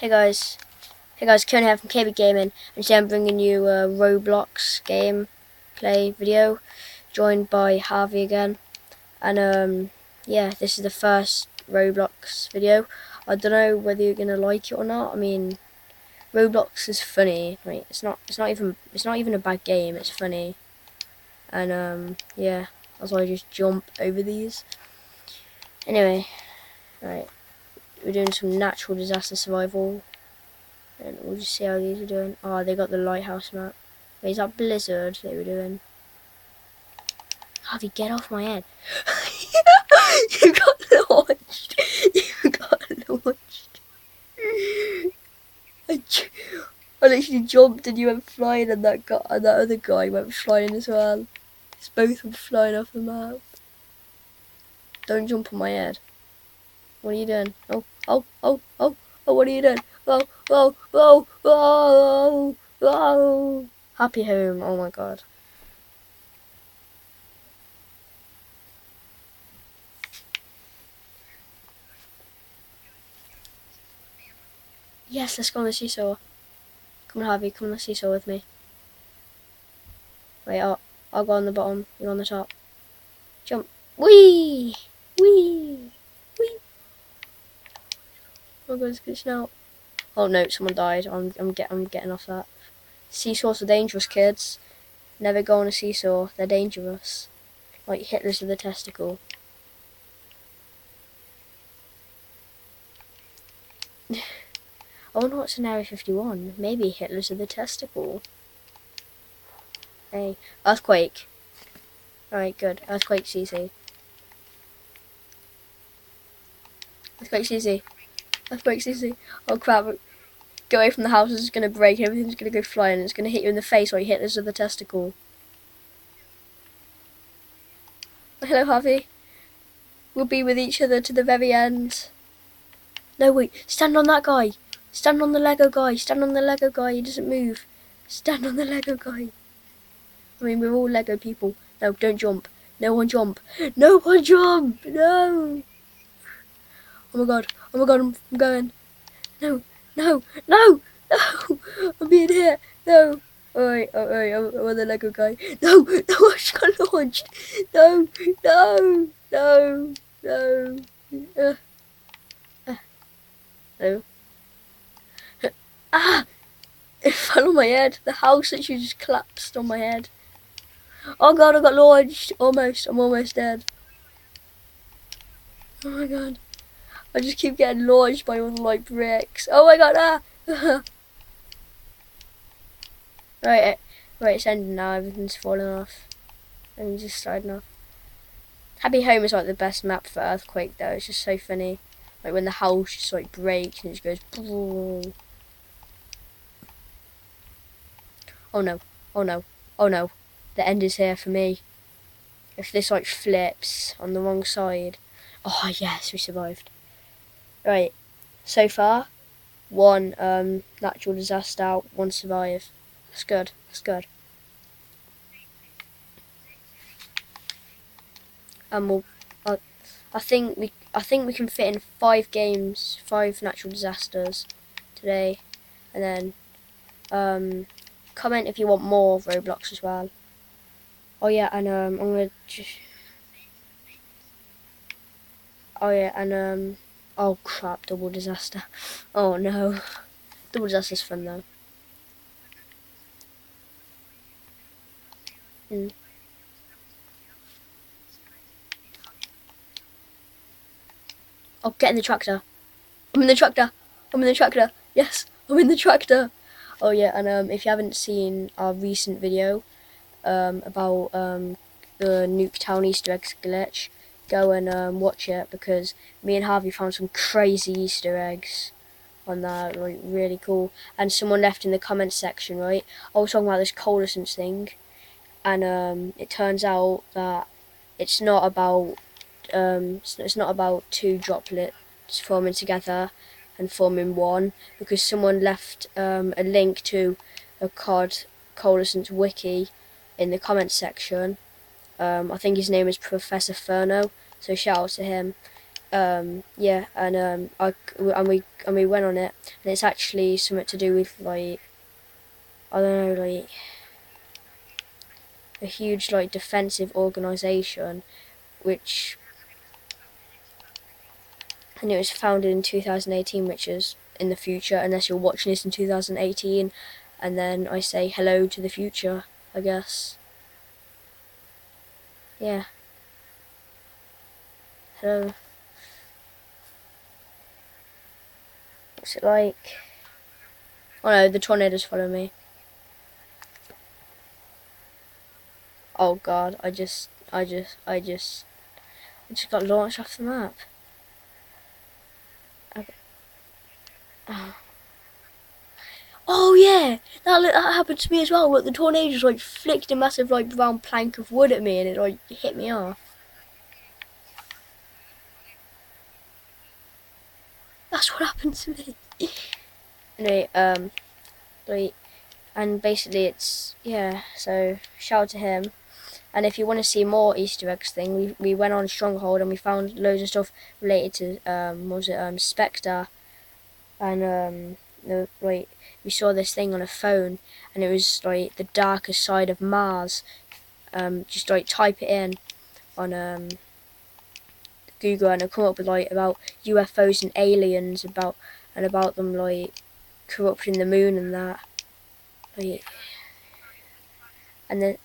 Hey guys, hey guys, Kieran here from KB Gaming, and today I'm bringing you a Roblox game play video, joined by Harvey again, and um, yeah, this is the first Roblox video. I don't know whether you're gonna like it or not. I mean, Roblox is funny, right? It's not, it's not even, it's not even a bad game. It's funny, and um, yeah, that's why I just jump over these. Anyway, right we're doing some natural disaster survival. And we'll just see how these are doing. Oh, they got the lighthouse map. Is that Blizzard they were doing? Harvey, get off my head. you got launched. You got launched. I, I literally jumped and you went flying and that guy and that other guy went flying as well. It's both were flying off the map. Don't jump on my head. What are you doing? Oh, oh, oh, oh, oh, what are you doing? Oh, oh, oh, oh, oh. Happy home, oh my god. Yes, let's go on the seesaw. Come on, Harvey, come on the seesaw with me. Wait, I'll, I'll go on the bottom, you're on the top. Jump. Whee! Oh god, it's glitching out. Oh no, someone died. I'm I'm get I'm getting off that. Seesaws are dangerous, kids. Never go on a seesaw. They're dangerous. Like Hitler's with a testicle. I wonder what's in Area 51. Maybe Hitler's with a testicle. Hey, earthquake. Alright, good. Earthquake CC. Earthquake CC. Easy. Oh crap. Go away from the house, it's gonna break, everything's gonna go flying, it's gonna hit you in the face or you hit this other testicle. Hello, Harvey. We'll be with each other to the very end. No, wait. Stand on that guy. Stand on the Lego guy. Stand on the Lego guy. He doesn't move. Stand on the Lego guy. I mean, we're all Lego people. No, don't jump. No one jump. No one jump. No. Oh my god. Oh my god, I'm, I'm going. No, no, no, no. I'm being hit. No. Alright, alright, I'm, I'm on the Lego guy. No, no, I just got launched. No, no, no, no. Uh, uh, no. Ah! It fell on my head. The house actually just collapsed on my head. Oh god, I got launched. Almost. I'm almost dead. Oh my god. I just keep getting launched by all the like bricks. Oh my god, ah! right, eh, right, it's ending now. Everything's falling off. I'm just sliding off. Happy Home is like the best map for Earthquake though. It's just so funny. Like when the house just like breaks and it just goes. Boom. Oh no! Oh no! Oh no! The end is here for me. If this like flips on the wrong side. Oh yes, we survived. Right, so far, one um, natural disaster, one survive. That's good. That's good. And we'll, uh, I think we, I think we can fit in five games, five natural disasters today, and then um, comment if you want more Roblox as well. Oh yeah, and um, I'm gonna. Just... Oh yeah, and um. Oh crap, double disaster. Oh no. Double disaster's fun though. Mm. Oh, get in the tractor. I'm in the tractor. I'm in the tractor. Yes, I'm in the tractor. Oh yeah, and um, if you haven't seen our recent video um, about um, the Nuketown Easter eggs glitch, go and um, watch it because me and Harvey found some crazy Easter eggs on that, like really cool. And someone left in the comments section, right? I was talking about this coalescence thing, and um, it turns out that it's not about um, it's not about two droplets forming together and forming one because someone left um, a link to a COD coalescence wiki in the comments section um, I think his name is Professor Furno, so shout out to him. um, yeah, and um, I and we and we went on it, and it's actually something to do with like I don't know, like a huge like defensive organization, which and it was founded in 2018, which is in the future, unless you're watching this in 2018, and then I say hello to the future, I guess. Yeah. Hello. What's it like? Oh no, the tornadoes follow me. Oh god, I just, I just, I just, I just got launched off the map. Okay. Oh. Oh yeah, that that happened to me as well. But the tornado just like flicked a massive like brown plank of wood at me, and it like hit me off. That's what happened to me. anyway, um, like, and basically it's yeah. So shout out to him. And if you want to see more Easter eggs thing, we, we went on Stronghold and we found loads of stuff related to, um, was it, um, Spectre. And, um, the, like, we saw this thing on a phone and it was, like, the darkest side of Mars. Um, just, like, type it in on, um, Google and it'll come up with, like, about UFOs and aliens, about, and about them, like, corrupting the moon and that. Like, and then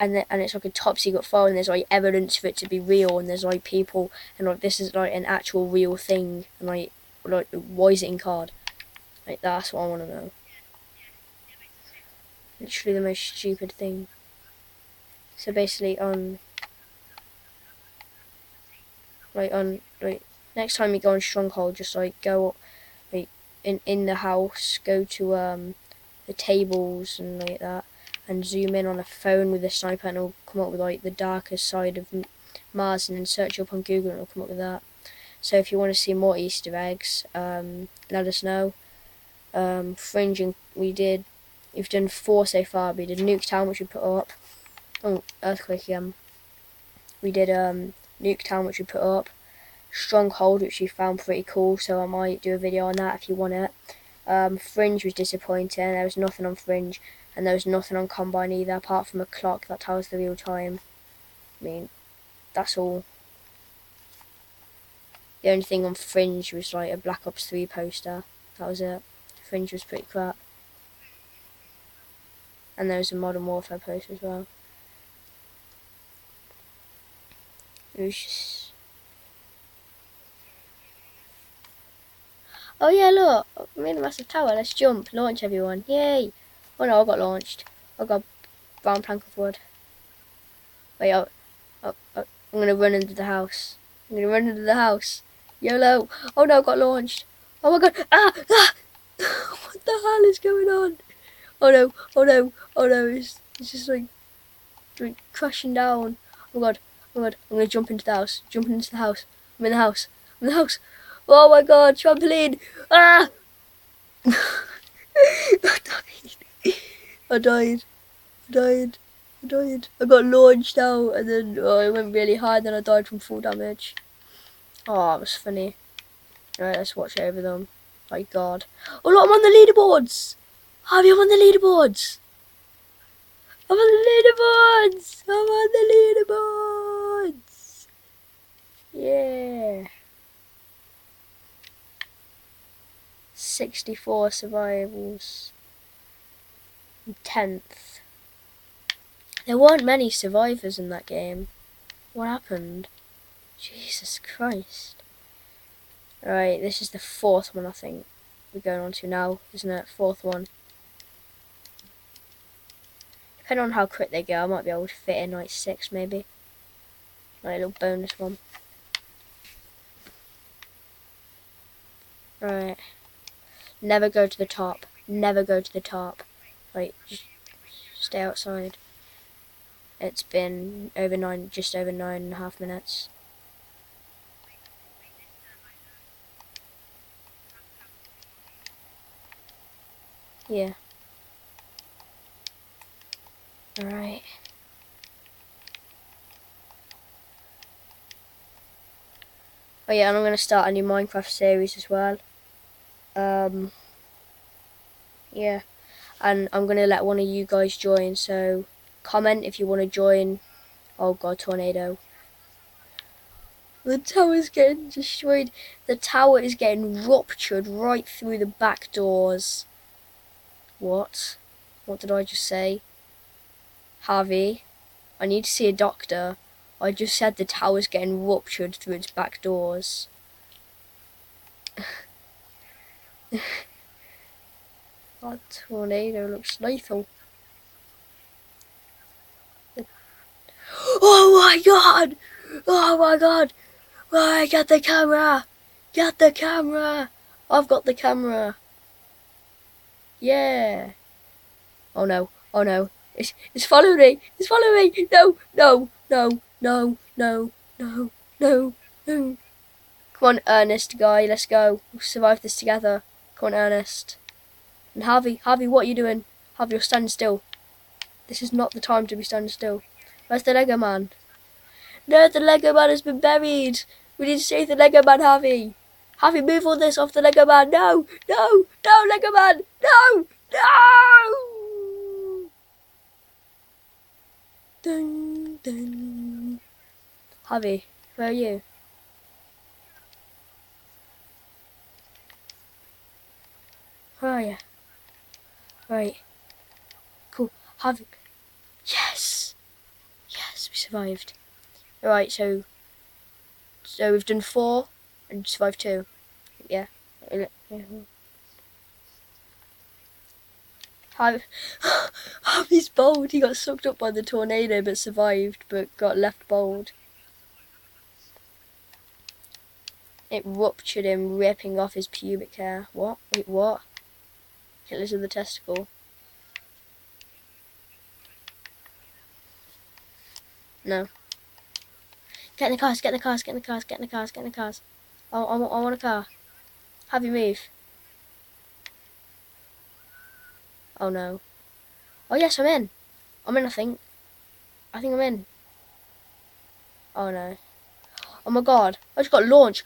and then, and it's like a top secret file and there's like evidence for it to be real and there's like people and like this is like an actual real thing and like like why is it in card like that's what I want to know literally the most stupid thing so basically on like on like next time you go on stronghold just like go like in in the house go to um the tables and like that and zoom in on a phone with a sniper and it'll come up with like the darker side of Mars and then search up on Google and it'll come up with that. So if you want to see more Easter eggs, um, let us know. Um, we did, we've done four so far. We did Nuketown, which we put up. Oh, Earthquake again. We did um, Nuketown, which we put up. Stronghold, which we found pretty cool, so I might do a video on that if you want it. Um, Fringe was disappointing, there was nothing on Fringe and there was nothing on Combine either apart from a clock that tells the real time. I mean, that's all. The only thing on Fringe was like a Black Ops 3 poster. That was it. Fringe was pretty crap. And there was a Modern Warfare post as well. It was just... Oh yeah, look! I made a massive tower. Let's jump. Launch everyone. Yay! Oh no, I got launched. I got brown plank of wood. Wait, I, I, I, I'm gonna run into the house. I'm gonna run into the house. YOLO! Oh no, I got launched. Oh my god! Ah! ah! what the hell is going on? Oh no! Oh no! Oh no! It's, it's just like, like crashing down. Oh god! Oh god! I'm gonna jump into the house. Jump into the house. I'm in the house. I'm in the house. Oh my god! Trampoline! Ah! I died. I died. I died. I died. I got launched out and then oh, it went really high then I died from full damage. Oh, that was funny. Alright, let's watch over them. My god. Oh look, I'm on the leaderboards! Harvey, I'm on the leaderboards! I'm on the leaderboards! I'm on the leaderboards! Yeah. 64 survivals. 10th. There weren't many survivors in that game. What happened? Jesus Christ. Alright, this is the fourth one I think we're going on to now, isn't it? Fourth one. Depending on how quick they go, I might be able to fit in like six maybe. Like a little bonus one. Right. Never go to the top. Never go to the top. Like, just stay outside. It's been over nine, just over nine and a half minutes. Yeah. Alright. Oh yeah, and I'm gonna start a new Minecraft series as well. Um, yeah, and I'm gonna let one of you guys join. So comment if you want to join. Oh god, tornado. The tower's getting destroyed. The tower is getting ruptured right through the back doors. What? What did I just say? Harvey, I need to see a doctor. I just said the tower's getting ruptured through its back doors. that tornado looks lethal. Oh my god! Oh my god! Right, get the camera! Get the camera! I've got the camera. Yeah. Oh no, oh no. It's, it's following me! It's following me! No, no, no, no, no, no, no, no. Come on, Ernest, guy, let's go. We'll survive this together. Come on, Ernest. And Harvey, Harvey, what are you doing? Harvey, you're standing still. This is not the time to be standing still. Where's the Lego man? No, the Lego man has been buried. We need to save the Lego man, Harvey. Harvey, move all this off the Lego man. No, no, no, Lego man. No, no. Dun, dun. Harvey, where are you? Where are you? Right. Cool. Harvey. Yes. Yes, we survived. Alright, so so we've done four and survived two. Yeah. Harvey's bold. He got sucked up by the tornado but survived, but got left bold. It ruptured him, ripping off his pubic hair. What? Wait, what? Killers of the testicle. No. Get in the cars, get in the cars, get in the cars, get in the cars, get in the cars. I, I, I want a car. Have you move. Oh no. Oh yes, I'm in. I'm in, I think. I think I'm in. Oh no. Oh my god, I just got launched.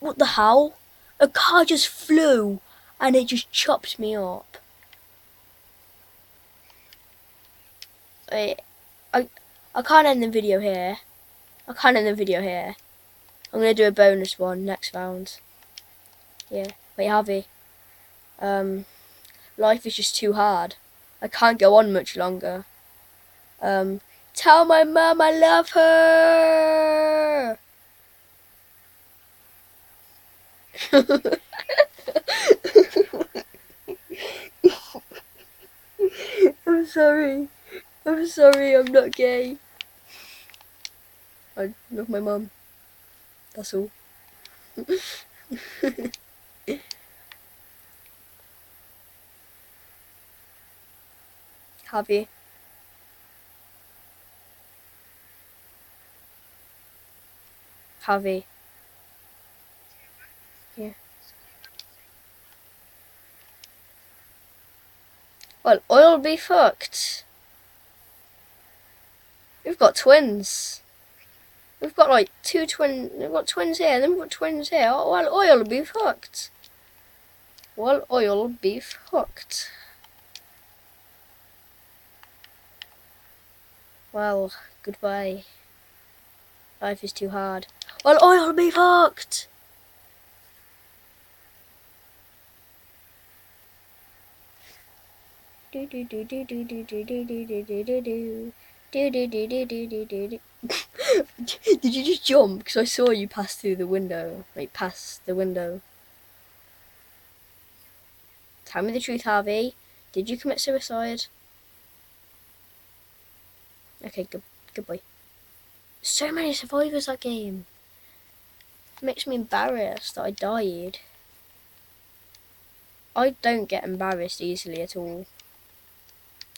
What the hell? A car just flew and it just chopped me up. Wait, I, I can't end the video here. I can't end the video here. I'm going to do a bonus one next round. Yeah. Wait, Harvey. Um, life is just too hard. I can't go on much longer. Um, tell my mum I love her. I'm sorry. I'm sorry, I'm not gay. I love my mum. That's all. Happy. Harvey. Yeah. Well, oil be fucked. We've got twins. We've got like two twins. We've got twins here. Then we've got twins here. Oh, well, oil will be fucked. Well, oil be fucked. Well, goodbye. Life is too hard. Well, oil be fucked. Do do do do do do do do do do do do do do do do do Did you just jump? Because I saw you pass through the window. Like, pass the window. Tell me the truth, Harvey. Did you commit suicide? Okay, good, good boy. So many survivors that game. It makes me embarrassed that I died. I don't get embarrassed easily at all.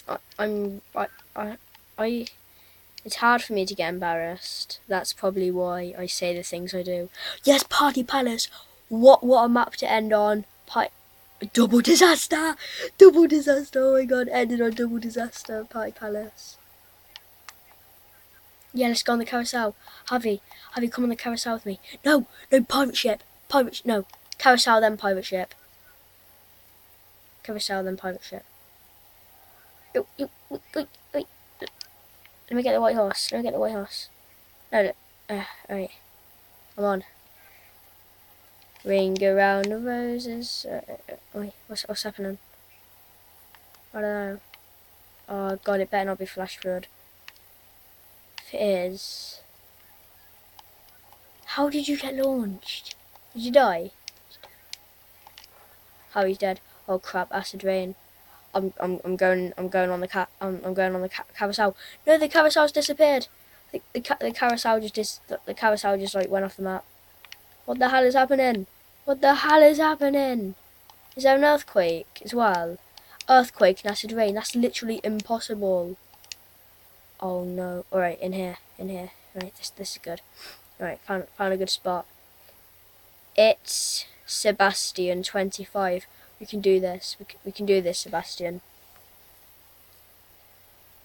I, I'm I I I it's hard for me to get embarrassed. That's probably why I say the things I do. Yes, Party Palace. What what a map to end on. Pi double disaster. Double disaster. Oh my god, ended on double disaster. Party Palace. Yeah, let's go on the carousel. Harvey, Harvey, come on the carousel with me. No, no, pirate ship. Pirate, sh no. Carousel, then pirate ship. Carousel, then pirate ship. Let me get the white horse. Let me get the white horse. No, no. Uh, alright. Come on. Ring around the roses. Uh, uh, uh, wait, what's, what's happening? I don't know. Oh god, it better not be flash flood. If it is... How did you get launched? Did you die? How he's dead. Oh crap, acid rain. I'm I'm I'm going I'm going on the cat I'm, I'm going on the ca carousel. No, the carousel's disappeared. The the, ca the carousel just dis the, the carousel just like went off the map. What the hell is happening? What the hell is happening? Is there an earthquake as well? Earthquake and acid rain. That's literally impossible. Oh no. Alright, in here. In here. Alright, this this is good. Alright, found found a good spot. It's Sebastian twenty five. We can do this. We can, we can do this, Sebastian.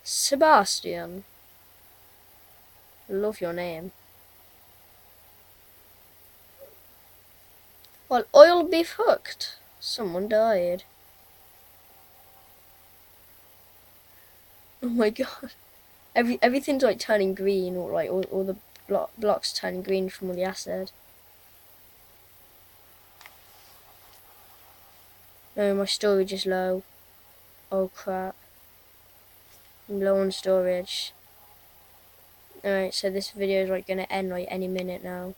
Sebastian. Love your name. Well, oil beef hooked. Someone died. Oh my god. Every everything's like turning green, or like all, all the blo blocks turning green from all the acid. No, my storage is low. Oh crap. I'm low on storage. Alright, so this video is like gonna end like any minute now.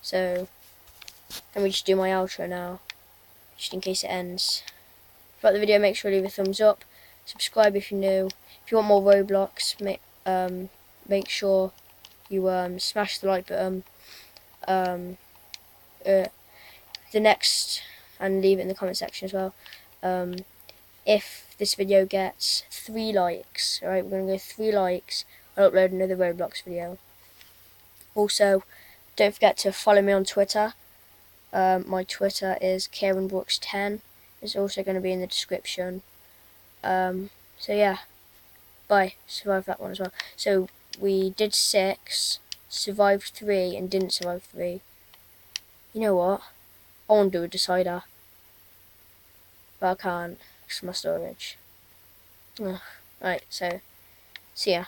So let me just do my outro now. Just in case it ends. If you like the video, make sure to leave a thumbs up. Subscribe if you're new. If you want more Roblox, make um make sure you um smash the like button. Um uh, the next and leave it in the comment section as well. Um, if this video gets three likes, alright, we're going to go three likes, I'll upload another Roblox video. Also, don't forget to follow me on Twitter. Um, my Twitter is Kieran Brooks 10 It's also going to be in the description. Um, so yeah, bye. Survived that one as well. So we did six, survived three, and didn't survive three. You know what? I want to do a decider. But I can't because my storage. Ugh. Right, so, see ya.